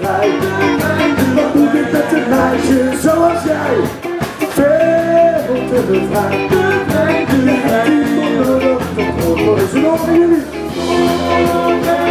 vrij. Wat moet ik met een meisje zoals jij? Wereld te vrij. Je die zonder tot horen. Is er nog een jullie?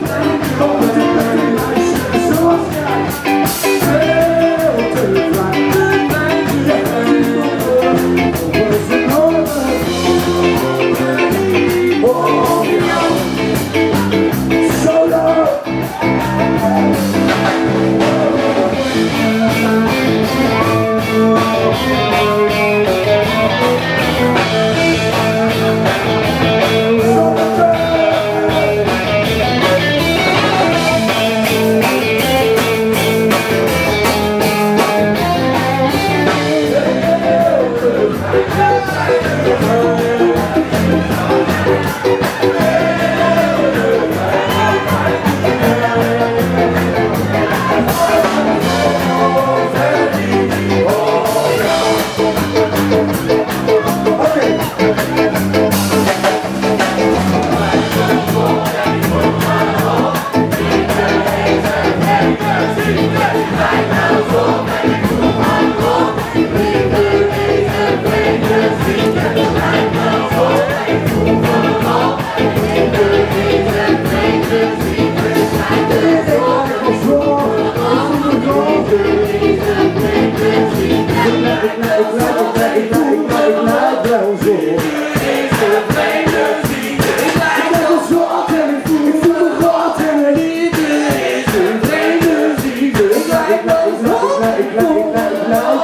Thank you. Vai, vai.